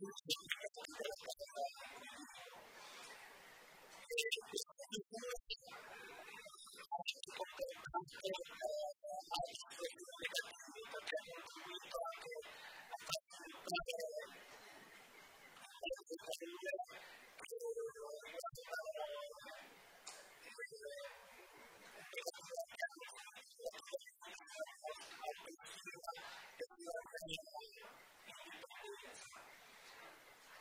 Thank you.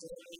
Thank you.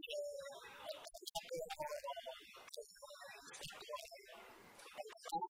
どうも。